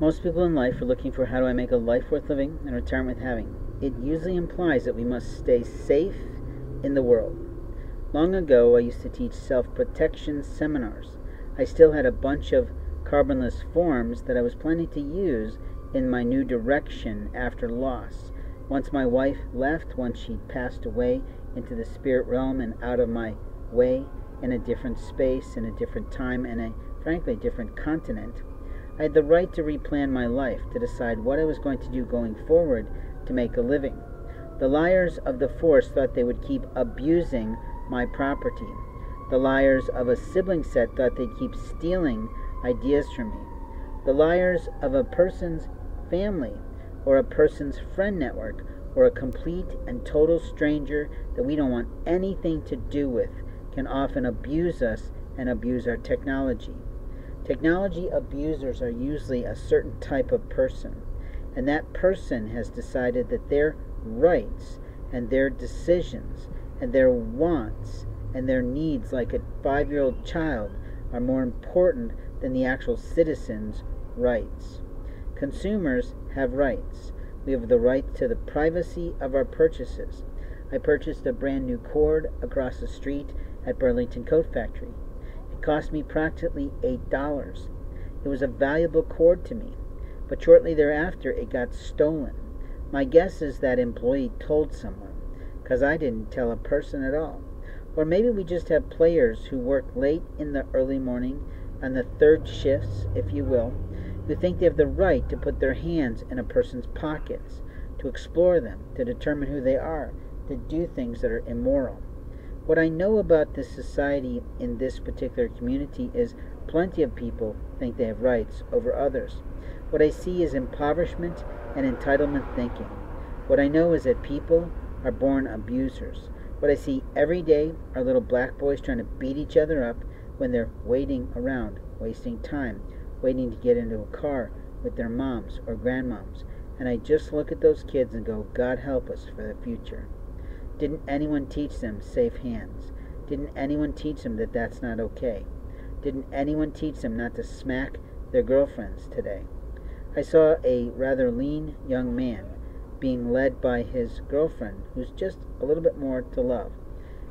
Most people in life are looking for how do I make a life worth living and retirement worth having. It usually implies that we must stay safe in the world. Long ago, I used to teach self protection seminars. I still had a bunch of carbonless forms that I was planning to use in my new direction after loss. Once my wife left, once she passed away into the spirit realm and out of my way in a different space, in a different time, and a frankly different continent, I had the right to replan my life, to decide what I was going to do going forward to make a living. The liars of the force thought they would keep abusing my property. The liars of a sibling set thought they'd keep stealing ideas from me. The liars of a person's family or a person's friend network or a complete and total stranger that we don't want anything to do with can often abuse us and abuse our technology. Technology abusers are usually a certain type of person, and that person has decided that their rights and their decisions and their wants and their needs, like a five year old child, are more important than the actual citizen's rights. Consumers have rights. We have the right to the privacy of our purchases. I purchased a brand new cord across the street at Burlington Coat Factory. Cost me practically $8. It was a valuable cord to me, but shortly thereafter it got stolen. My guess is that employee told someone, because I didn't tell a person at all. Or maybe we just have players who work late in the early morning on the third shifts, if you will, who think they have the right to put their hands in a person's pockets, to explore them, to determine who they are, to do things that are immoral. What I know about this society in this particular community is plenty of people think they have rights over others. What I see is impoverishment and entitlement thinking. What I know is that people are born abusers. What I see every day are little black boys trying to beat each other up when they're waiting around, wasting time, waiting to get into a car with their moms or grandmoms. And I just look at those kids and go, God help us for the future. Didn't anyone teach them safe hands? Didn't anyone teach them that that's not okay? Didn't anyone teach them not to smack their girlfriends today? I saw a rather lean young man being led by his girlfriend, who's just a little bit more to love,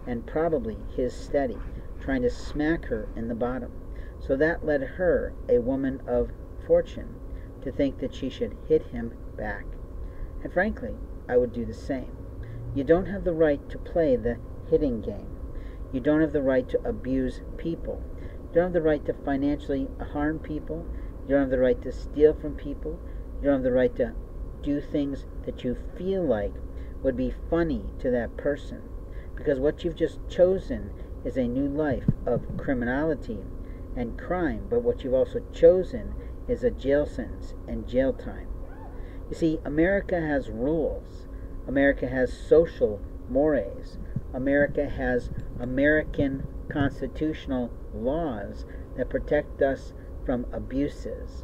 and probably his steady, trying to smack her in the bottom. So that led her, a woman of fortune, to think that she should hit him back. And frankly, I would do the same. You don't have the right to play the hitting game. You don't have the right to abuse people. You don't have the right to financially harm people. You don't have the right to steal from people. You don't have the right to do things that you feel like would be funny to that person. Because what you've just chosen is a new life of criminality and crime, but what you've also chosen is a jail sentence and jail time. You see, America has rules. America has social mores. America has American constitutional laws that protect us from abuses.